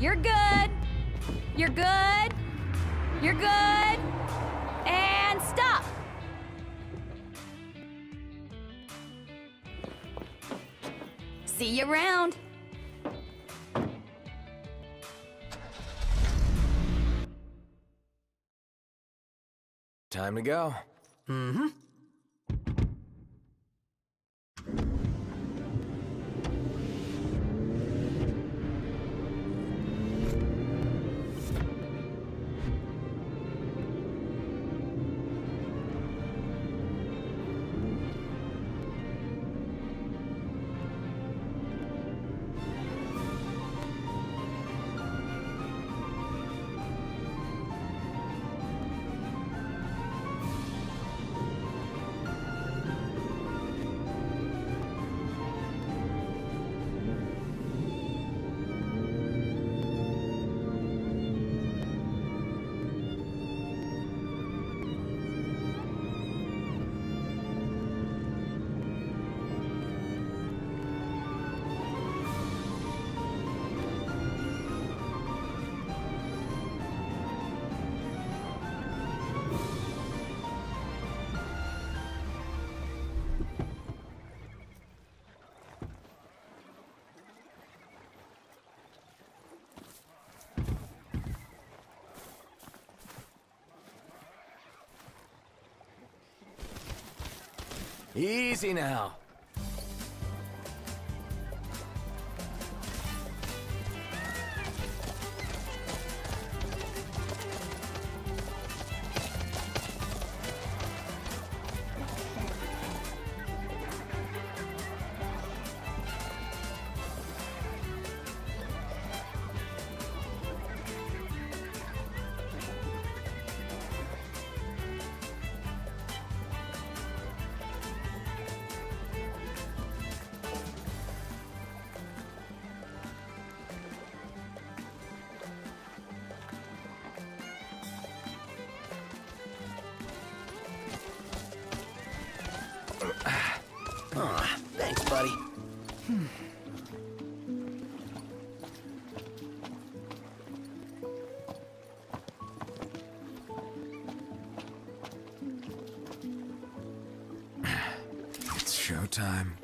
You're good. You're good. You're good. And stop. See you around. Time to go. Mm-hmm. Easy now. Aw, thanks, buddy. It's showtime.